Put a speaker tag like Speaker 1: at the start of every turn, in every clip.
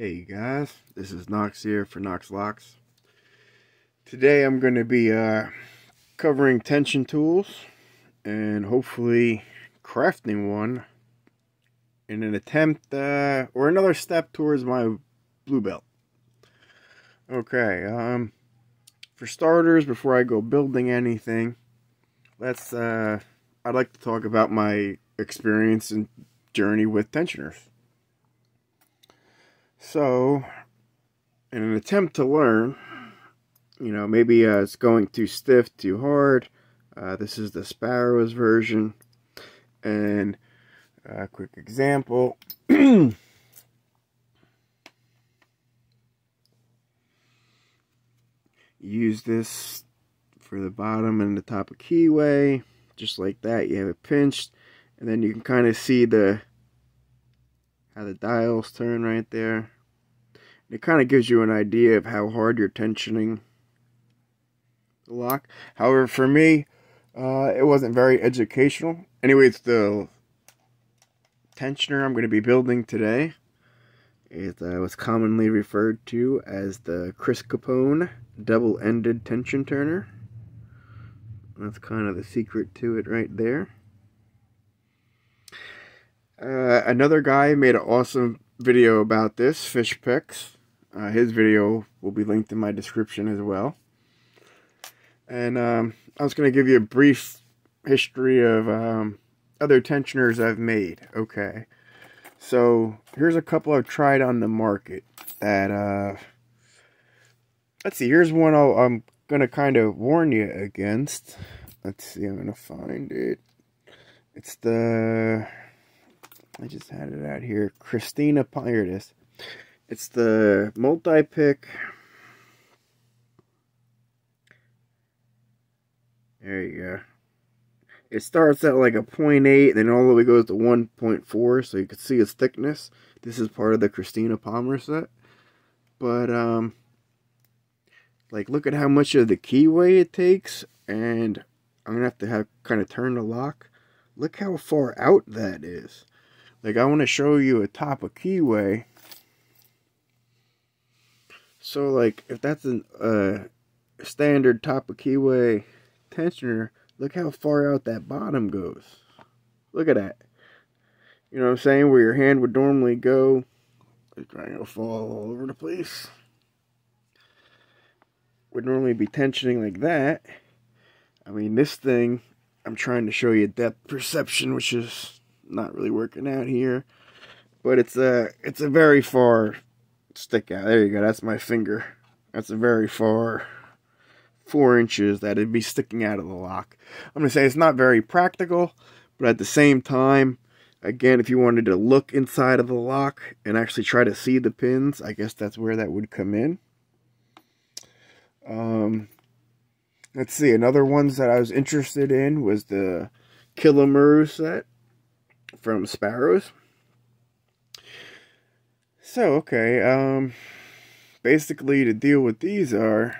Speaker 1: Hey guys, this is Knox here for Knox Locks. Today I'm going to be uh, covering tension tools and hopefully crafting one in an attempt uh, or another step towards my blue belt. Okay, um, for starters, before I go building anything, let's, uh, I'd like to talk about my experience and journey with tensioners. So, in an attempt to learn, you know, maybe uh, it's going too stiff, too hard. Uh, this is the Sparrows version. And a quick example. Use this for the bottom and the top of keyway. Just like that, you have it pinched. And then you can kind of see the how the dials turn right there. It kind of gives you an idea of how hard you're tensioning the lock. However, for me, uh, it wasn't very educational. Anyway, it's the tensioner I'm going to be building today. It uh, was commonly referred to as the Chris Capune double-ended tension turner. That's kind of the secret to it right there. Uh, another guy made an awesome video about this, Fish Picks. Uh, his video will be linked in my description as well. And um, I was going to give you a brief history of um, other tensioners I've made. Okay. So, here's a couple I've tried on the market that, uh, let's see, here's one i am going to kind of warn you against. Let's see, I'm going to find it. It's the I just had it out here. Christina, here it is. It's the multi-pick. There you go. It starts at like a 0.8, then all the way goes to 1.4, so you can see its thickness. This is part of the Christina Palmer set. But, um, like, look at how much of the keyway it takes, and I'm going to have to have kind of turn the lock. Look how far out that is. Like I want to show you a top of keyway. So like if that's a uh, standard top of keyway tensioner, look how far out that bottom goes. Look at that. You know what I'm saying? Where your hand would normally go. It's trying to fall all over the place. Would normally be tensioning like that. I mean, this thing, I'm trying to show you depth perception, which is not really working out here. But it's a it's a very far stick out. There you go. That's my finger. That's a very far four inches that it'd be sticking out of the lock. I'm gonna say it's not very practical, but at the same time, again, if you wanted to look inside of the lock and actually try to see the pins, I guess that's where that would come in. Um, let's see. Another ones that I was interested in was the Kilamaru set from Sparrows. So, okay, um, basically to deal with these are,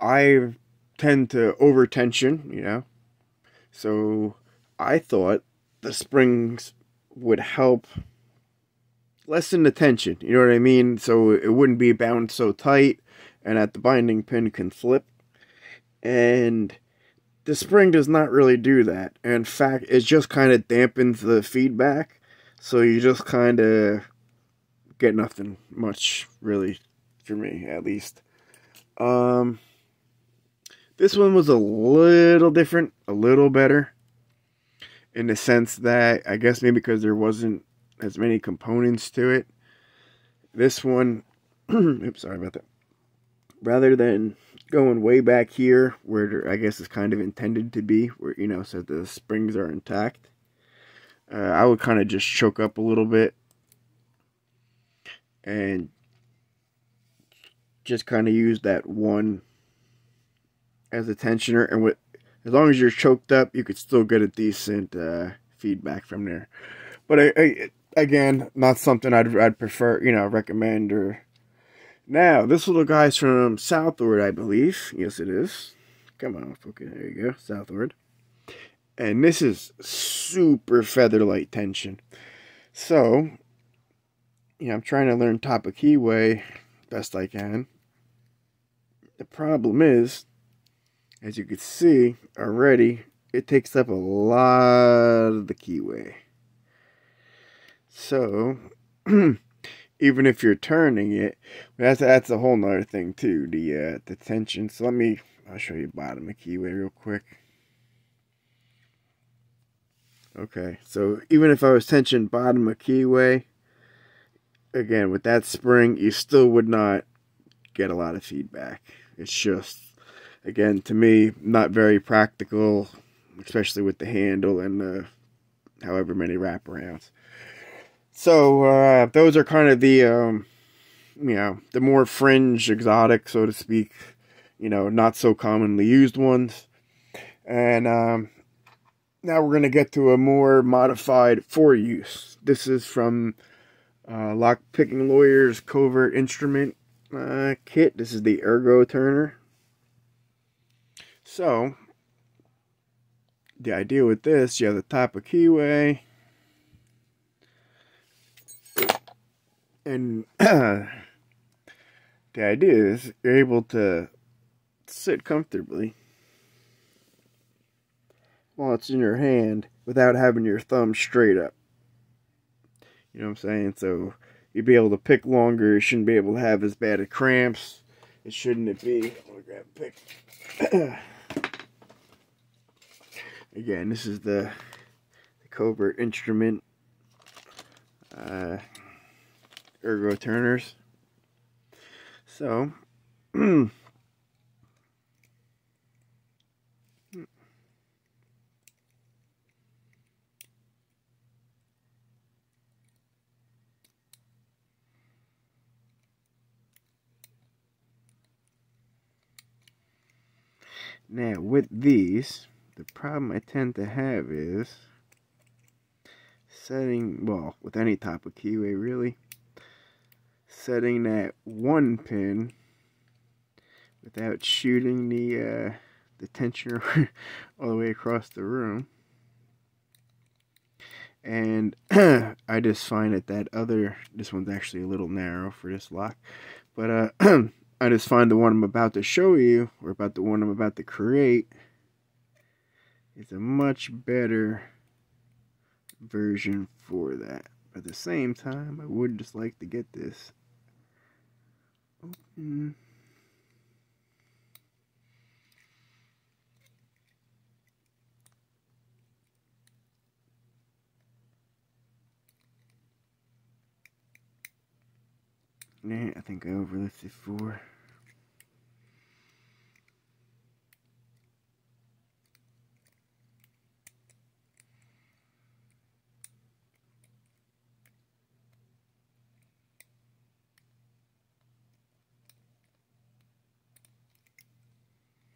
Speaker 1: I tend to over tension, you know, so I thought the springs would help lessen the tension, you know what I mean? So it wouldn't be bound so tight and that the binding pin can slip. And the spring does not really do that. In fact, it just kind of dampens the feedback. So you just kind of get nothing much, really, for me, at least. Um, this one was a little different, a little better. In the sense that, I guess maybe because there wasn't as many components to it. This one, oops, sorry about that. Rather than going way back here where I guess it's kind of intended to be, where you know, so the springs are intact. Uh, I would kind of just choke up a little bit and just kind of use that one as a tensioner, and with as long as you're choked up, you could still get a decent uh, feedback from there. But I, I, again, not something I'd I'd prefer, you know, recommend or now, this little guy's from SouthOrd, I believe. Yes, it is. Come on, okay, there you go, SouthOrd. And this is super feather light tension. So, you know, I'm trying to learn top of Keyway best I can. The problem is, as you can see already, it takes up a lot of the keyway. So, even if you're turning it, that's that's a whole nother thing too. The uh, the tension. So let me I'll show you bottom of keyway real quick. Okay, so even if I was tension bottom of keyway, again with that spring, you still would not get a lot of feedback. It's just, again, to me, not very practical, especially with the handle and the however many wraparounds. So uh, those are kind of the, um, you know, the more fringe, exotic, so to speak, you know, not so commonly used ones. And um, now we're going to get to a more modified for use. This is from uh, Lock Picking Lawyer's Covert Instrument uh, kit. This is the Ergo Turner. So, the idea with this, you have the type of keyway. And the idea is you're able to sit comfortably while it's in your hand without having your thumb straight up. You know what I'm saying? So you'd be able to pick longer. You shouldn't be able to have as bad of cramps. It shouldn't it be? I'm gonna grab a pick. Again, this is the, the covert instrument uh, ergo turners. So, Now, with these, the problem I tend to have is setting, well, with any type of keyway really, setting that one pin without shooting the, uh, the tensioner all the way across the room. And I just find that that other, this one's actually a little narrow for this lock, but uh, I just find the one I'm about to show you, or about the one I'm about to create, is a much better version for that. At the same time, I would just like to get this open. Yeah, I think I overlifted four.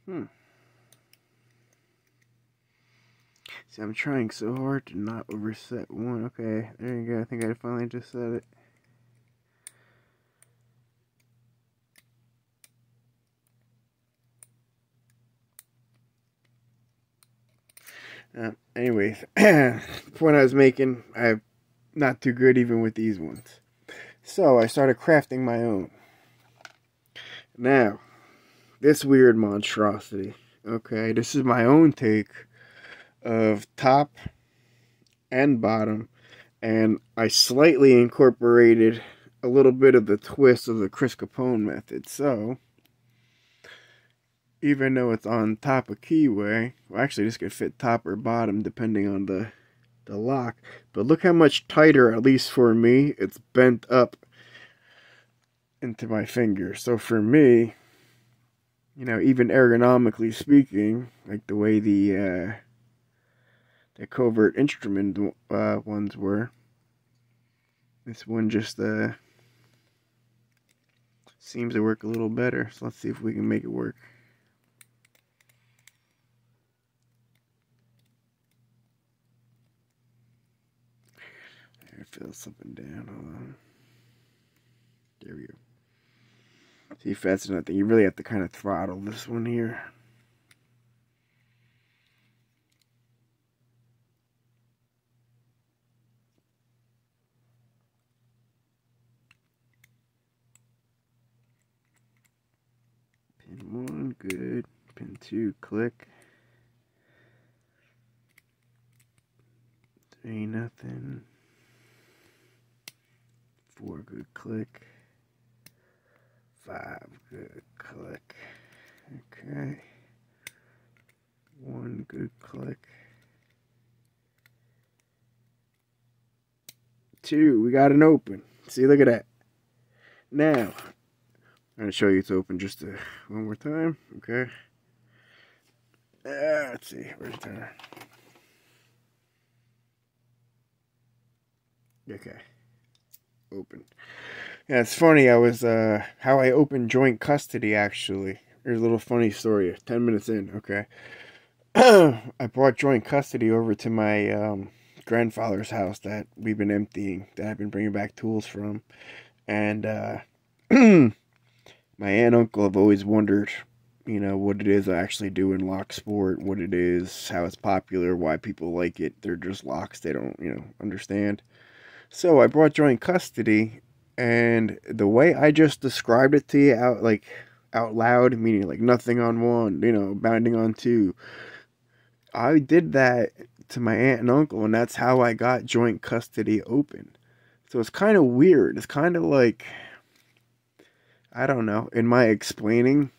Speaker 1: Hmm. See, I'm trying so hard to not overset one. Okay, there you go. I think I finally just said it. Uh, anyways, point I was making, I'm not too good even with these ones. So I started crafting my own. Now, this weird monstrosity. Okay, this is my own take of top and bottom, and I slightly incorporated a little bit of the twist of the Chris Capune method. So, even though it's on top of keyway, well, actually, this could fit top or bottom depending on the the lock. But look how much tighter, at least for me, it's bent up into my finger. So for me, you know, even ergonomically speaking, like the way the uh, the covert instrument uh, ones were, this one just uh, seems to work a little better. So let's see if we can make it work. I feel something down. Hold on. There we go. See, if that's another thing. You really have to kind of throttle this one here. Pin one, good. Pin two, click. Three, nothing. Four, good click. Five, good, click. Okay. One, good, click. Two, we got an open. See, look at that. Now, I'm going to show you it's open just a, one more time. Okay. Uh, let's see. Where's the turner? Okay. Open. Yeah, it's funny. I was, uh, how I opened joint custody, actually. Here's a little funny story. 10 minutes in. Okay. I brought joint custody over to my, um, grandfather's house that we've been emptying, that I've been bringing back tools from. And, uh, my aunt and uncle have always wondered, you know, what it is I actually do in lock sport, what it is, how it's popular, why people like it. They're just locks, they don't, you know, understand. So I brought joint custody, and the way I just described it to you out like out loud, meaning like nothing on one, you know, bounding on two. I did that to my aunt and uncle, and that's how I got joint custody open. So it's kind of weird. It's kind of like I don't know. In my explaining,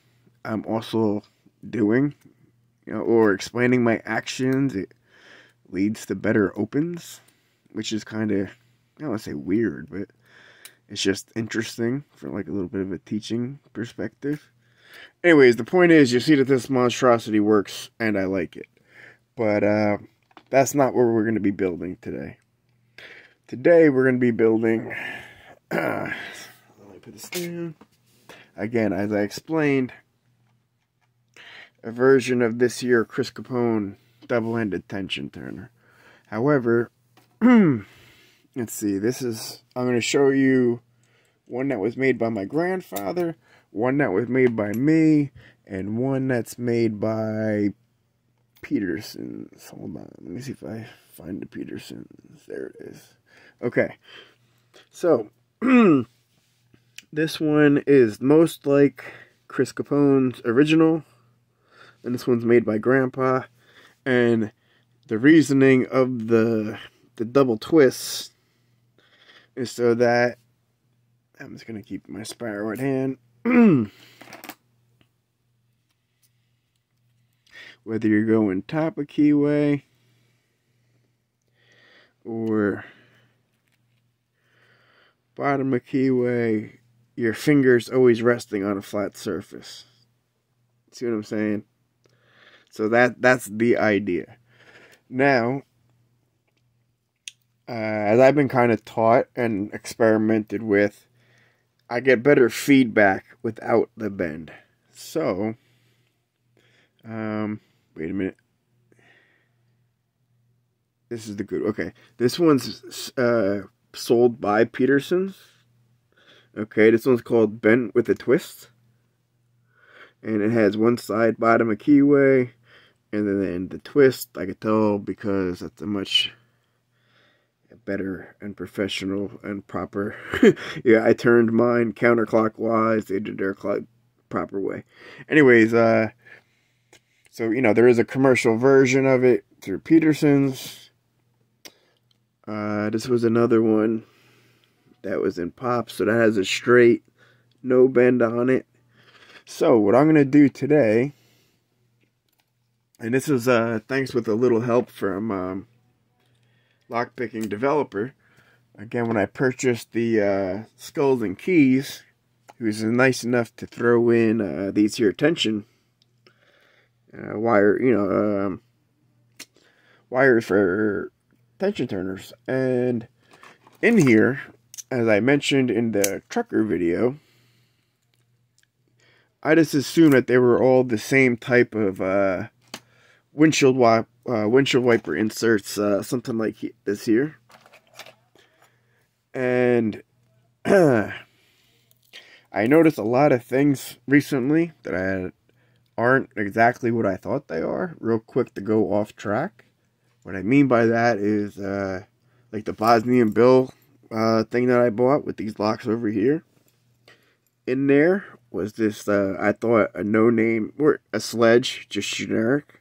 Speaker 1: I'm also doing, you know, or explaining my actions. It leads to better opens, which is kind of, I don't want to say weird, but it's just interesting for like a little bit of a teaching perspective. Anyways, the point is, you see that this monstrosity works, and I like it. But uh, that's not what we're going to be building today. Today, we're going to be building. Uh, let me put this down again, as I explained, a version of this year Chris Capune double-ended tension turner. However, let's see, this is, I'm going to show you one that was made by my grandfather, one that was made by me, and one that's made by Peterson's. Hold on, let me see if I find the Peterson's. There it is. Okay, so This one is most like Chris Capune's original, and this one's made by Grandpa. And the reasoning of the the double twists is so that I'm just gonna keep my spiral at hand. Whether you're going top of keyway or bottom of keyway your fingers always resting on a flat surface. See what I'm saying? So that that's the idea. Now, uh, as I've been kind of taught and experimented with, I get better feedback without the bend. So, um, wait a minute. This is the good. Okay, this one's uh, sold by Peterson's. Okay, this one's called Bent with a Twist. And it has one side bottom a keyway. And then the twist, I could tell because that's a much better and professional and proper. yeah, I turned mine counterclockwise. They did their clock proper way. Anyways, uh, so, you know, there is a commercial version of it through Peterson's. Uh, this was another one that was in pop. So that has a straight, no bend on it. So what I'm to do today, and this is uh, thanks with a little help from um, lockpicking developer. Again, when I purchased the uh, skulls and keys, he was nice enough to throw in uh, these here tension uh, wire, you know, um, wires for tension turners. And in here, as I mentioned in the trucker video, I just assumed that they were all the same type of uh, windshield wipe, uh, windshield wiper inserts, uh, something like this here. And I noticed a lot of things recently that I aren't exactly what I thought they are. Real quick to go off track. What I mean by that is uh, like the Bosnian Bill uh, thing that I bought with these locks over here. In there was this, uh, I thought, a no-name, or a sledge, just generic.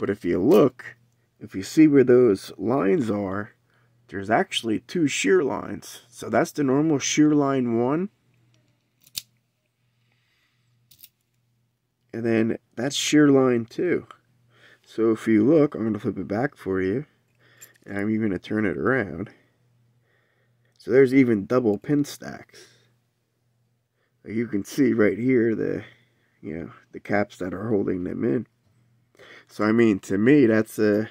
Speaker 1: But if you look, if you see where those lines are, there's actually two shear lines. So that's the normal shear line one. And then that's shear line two. So if you look, I'm going to flip it back for you. And I'm even going to turn it around. So there's even double pin stacks. You can see right here the, you know, the caps that are holding them in. So I mean, to me, that's a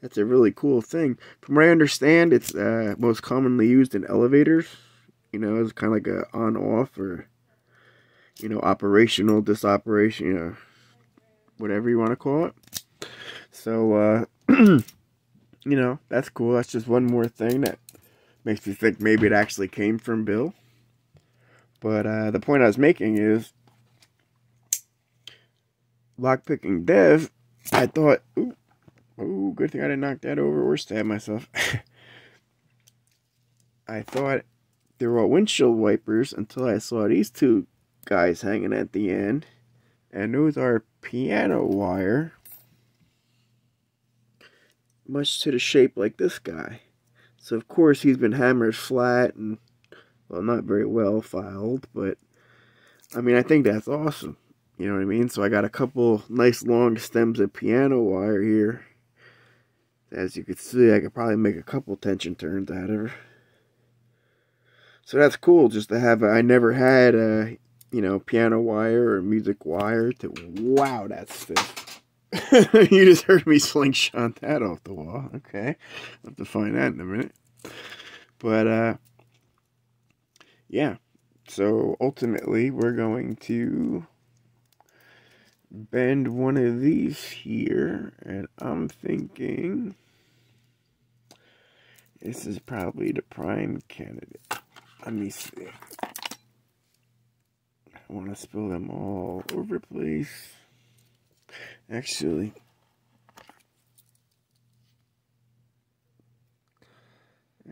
Speaker 1: that's a really cool thing. From what I understand, it's uh, most commonly used in elevators. You know, it's kind of like a on-off or you know operational disoperation, you know, whatever you want to call it. So uh, you know, that's cool. That's just one more thing that makes me think maybe it actually came from Bill. But uh, the point I was making is lockpicking dev. I thought, ooh, ooh, good thing I didn't knock that over or stab myself. I thought they were all windshield wipers until I saw these two guys hanging at the end. And those are piano wire. Much to the shape like this guy. So of course he's been hammered flat and well, not very well filed, but I mean, I think that's awesome. You know what I mean? So I got a couple nice long stems of piano wire here. As you can see, I could probably make a couple tension turns out of her. So that's cool just to have, a, I never had a, you know, piano wire or music wire to, wow, that's stiff. you just heard me slingshot that off the wall. Okay. I'll have to find that in a minute. But, uh, yeah, so ultimately we're going to bend one of these here, and I'm thinking this is probably the prime candidate. Let me see. I want to spill them all over the place. Actually,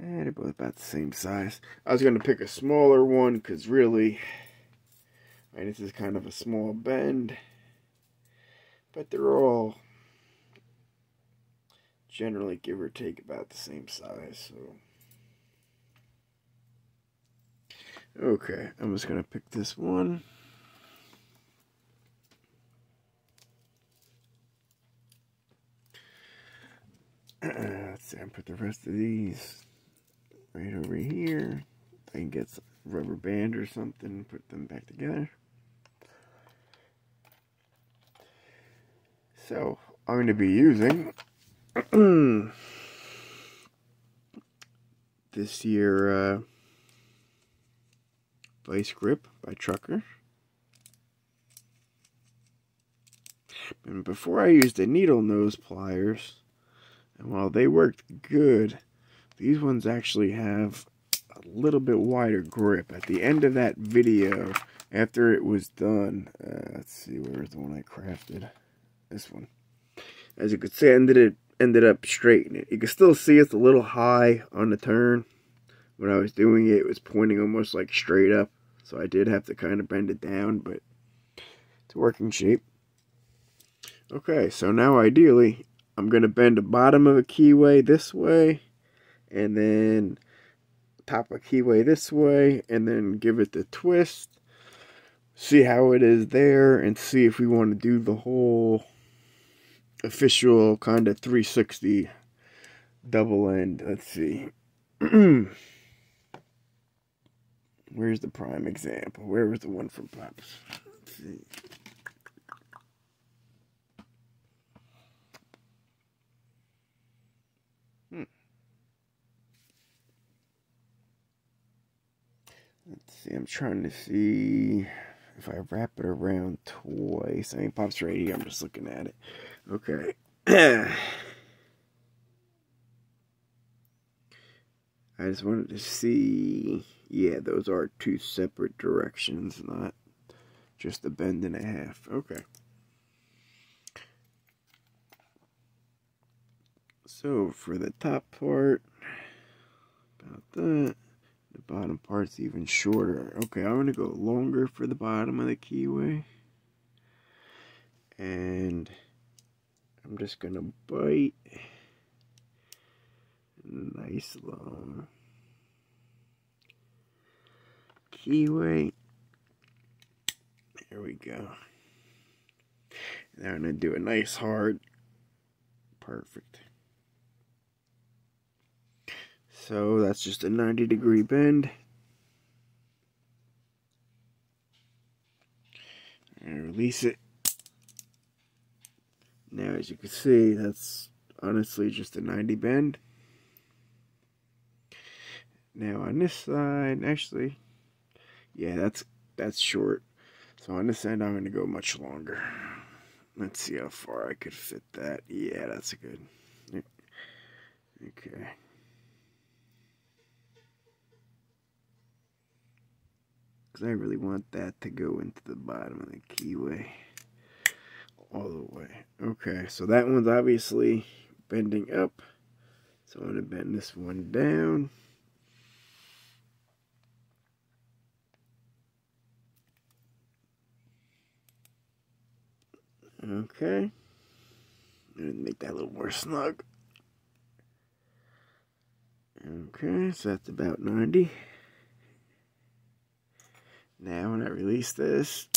Speaker 1: Eh, they're both about the same size. I was going to pick a smaller one because really, right, this is kind of a small bend. But they're all generally give or take about the same size. So, Okay, I'm just going to pick this one. Uh, let's see, I put the rest of these right over here. I can get some rubber band or something, put them back together. So, I'm going to be using this year uh, Vice Grip by Trucker. And before I used the needle nose pliers, and while they worked good, these ones actually have a little bit wider grip. At the end of that video, after it was done, uh, let's see, where's the one I crafted? This one. As you can see, I ended, it, ended up straightening it. You can still see it's a little high on the turn. When I was doing it, it was pointing almost like straight up. So I did have to kind of bend it down, but it's working shape. Okay, so now ideally, I'm going to bend the bottom of a keyway this way and then top a keyway this way and then give it the twist see how it is there and see if we want to do the whole official kind of 360 double end let's see where's the prime example where was the one from pops let's see hmm. Let's see, I'm trying to see if I wrap it around twice. I mean, Pop's right here. I'm just looking at it. Okay. I just wanted to see. Yeah, those are two separate directions, not just a bend and a half. Okay. So, for the top part, about that. The bottom part's even shorter. Okay, I'm going to go longer for the bottom of the keyway. And I'm just going to bite. Nice long keyway. There we go. Now I'm going to do a nice hard. Perfect. So that's just a 90 degree bend. And release it. Now as you can see, that's honestly just a 90 bend. Now on this side, actually, yeah, that's that's short. So on this end, I'm going to go much longer. Let's see how far I could fit that. Yeah, that's good. Okay. Because I really want that to go into the bottom of the keyway. All the way. Okay, so that one's obviously bending up. So I'm going to bend this one down. Okay. And make that a little more snug. Okay, so that's about 90. Now when I release this,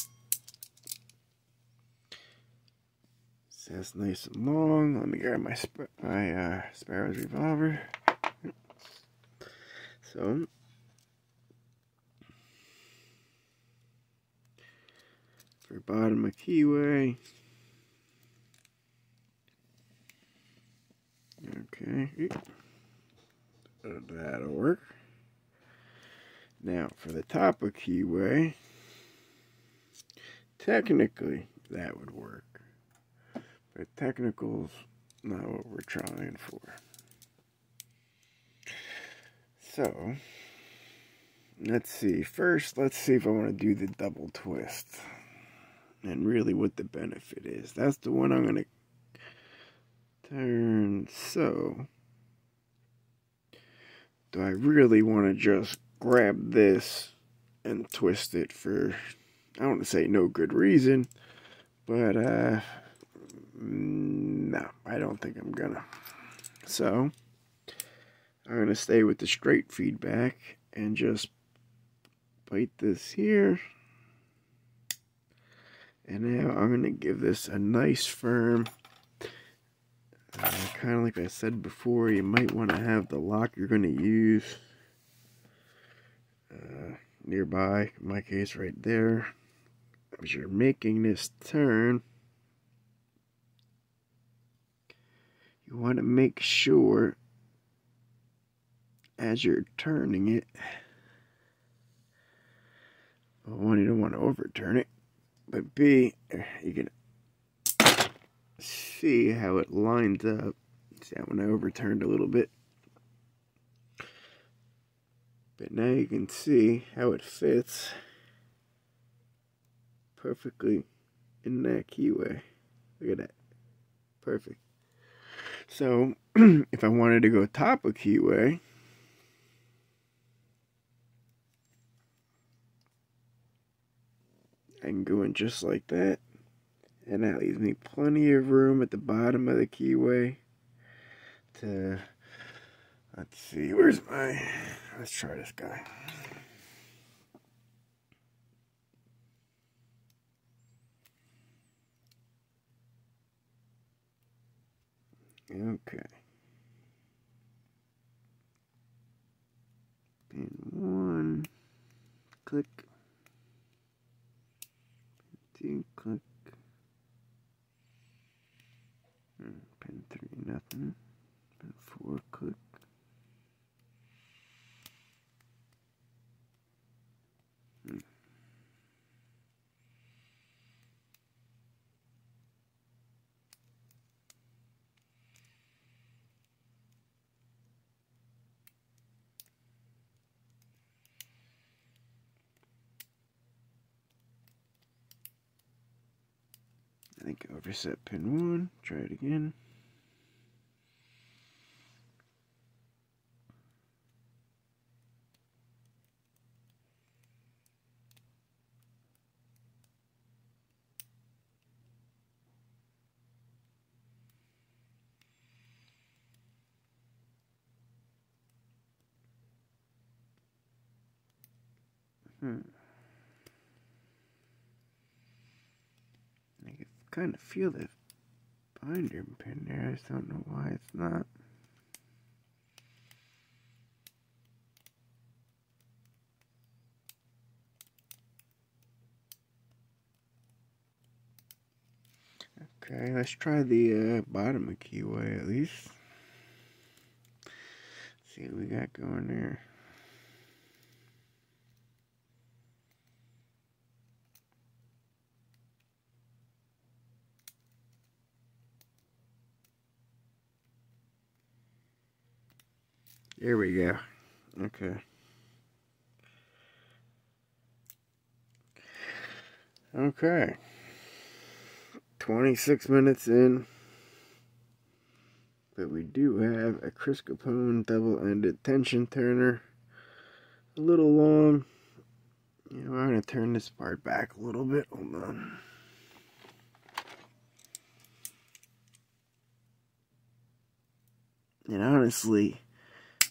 Speaker 1: so that's nice and long. Let me grab my sp my uh, Sparrow's revolver. So for bottom of keyway. Okay. That'll work. Now, for the top of keyway, technically that would work. But technical's not what we're trying for. So, let's see. First, let's see if I want to do the double twist. And really what the benefit is. That's the one I'm going to turn so. Do I really want to just grab this and twist it for, I don't want to say no good reason, but uh, no, I don't think I'm gonna. So, I'm gonna stay with the straight feedback and just bite this here. And now I'm to give this a nice firm uh, kind of like I said before, you might want to have the lock you're to use uh, nearby. In my case, right there. As you're making this turn, you want to make sure as you're turning it, well, one, you don't want to overturn it, but B, you can see how it lines up. See how when I overturned a little bit. But now you can see how it fits perfectly in that keyway. Look at that. Perfect. So, if I wanted to go top of keyway, I can go in just like that. And that leaves me plenty of room at the bottom of the keyway to, let's see, where's my, let's try this guy. Okay. Pin one, click, two, click, hmm, Pin three, nothing. Pin four, click. think overset pin one, try it again. Hmm. Kind of feel the binder pin there. I just don't know why it's not. Okay, let's try the uh, bottom of keyway at least. see what we got going there. There we go. Okay. Okay. 26 minutes in. But we do have a Chris Capune double-ended tension turner. A little long. You know, I'm going to turn this part back a little bit. Hold on. And honestly,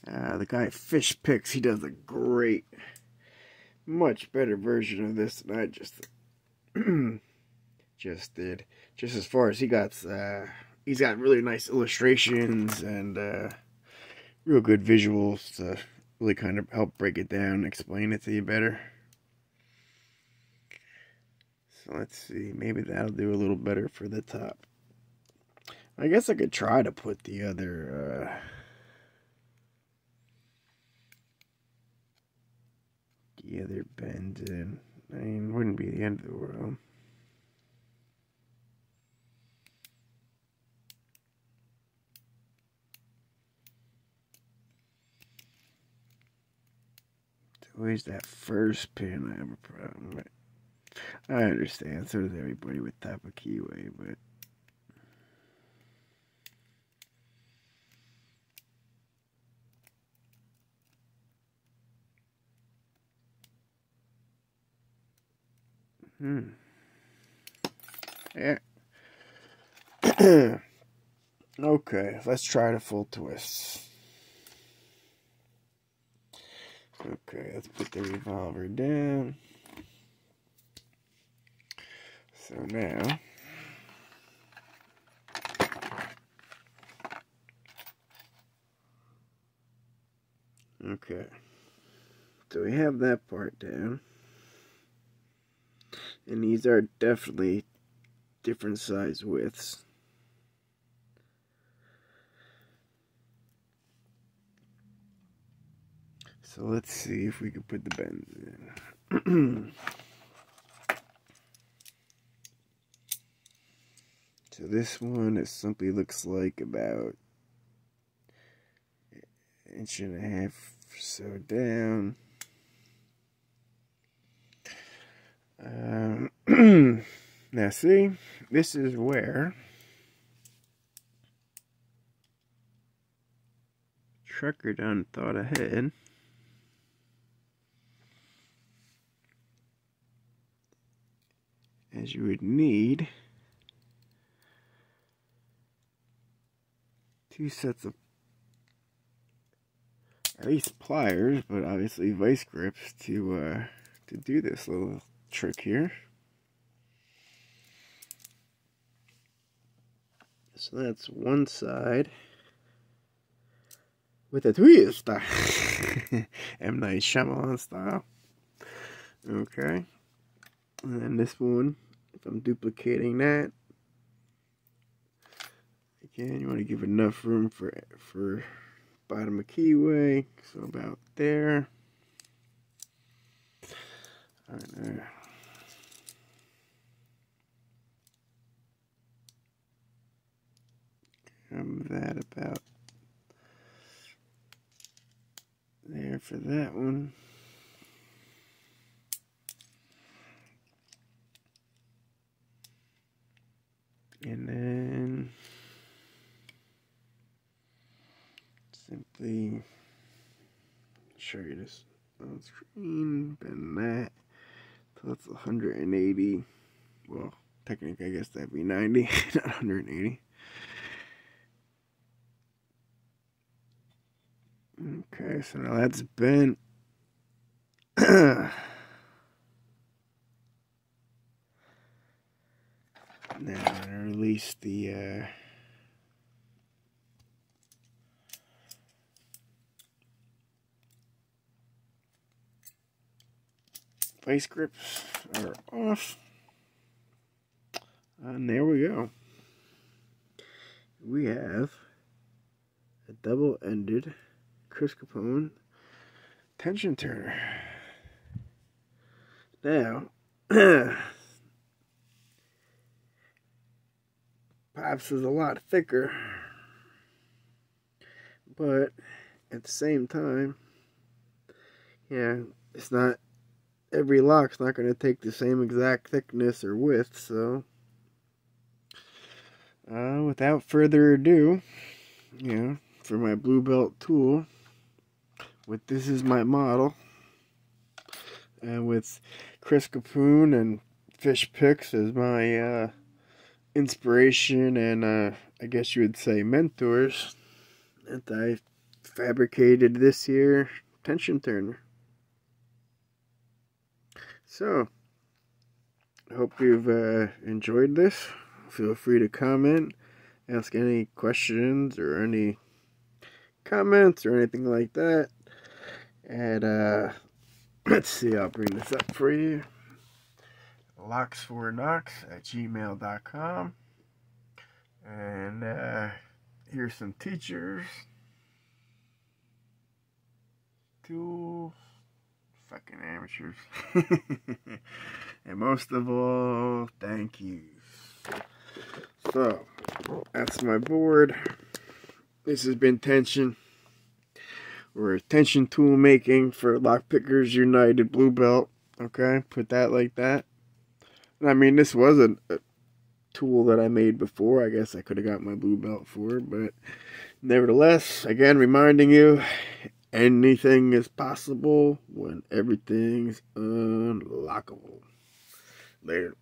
Speaker 1: uh, the guy Fish Picks, he does a great, much better version of this than I just just did. Just as far as he got, uh, he's got really nice illustrations and uh, real good visuals to really kind of help break it down, explain it to you better. So let's see, maybe that'll do a little better for the top. I guess I could try to put the other, uh, the other bend in. I mean, wouldn't be the end of the world. always that first pin I have a problem with. I understand, so does everybody with top of Keyway, but Hmm. Yeah. okay, let's try the full twist. Okay, let's put the revolver down. So now, okay, so we have that part down. And these are definitely different size widths. So let's see if we can put the bends in. so this one, it simply looks like about inch and a half so down. Um, now see, this is where Trucker done thought ahead. as you would need two sets of at least pliers, but obviously vice grips to uh, to do this little trick here. So that's one side with a twist. M. Night Shyamalan style. Okay. And then this one, if I'm duplicating that, again, you want to give enough room for for bottom of keyway, so about there. Right there. Come that about there for that one. And then simply show you this on screen, bend that. So that's 180. Well, technically, I guess that'd be 90, not 180. So now that's bent. now I release the uh, vice grips are off. And there we go. We have a double-ended Chris Capune tension turner. Now, Pops is a lot thicker, but at the same time, yeah, it's not every lock's not going to take the same exact thickness or width, so uh, without further ado, you know, for my blue belt tool, with this is my model, and with Chris Capune and Fish Picks as my uh, inspiration and uh, I guess you would say mentors, that I fabricated this here tension turner. So, I hope you've uh, enjoyed this. Feel free to comment, ask any questions or any comments or anything like that. And uh, let's see, I'll bring this up for you. Locks4Knocks at gmail.com. And uh, here's some teachers. Tools fucking amateurs. and most of all, thank you. So, that's my board. This has been Tension. We're tension tool making for Lockpickers United Blue Belt. Okay, put that like that. I mean, this was a, a tool that I made before. I guess I could have got my blue belt for, but nevertheless, again, reminding you anything is possible when everything's unlockable. Later.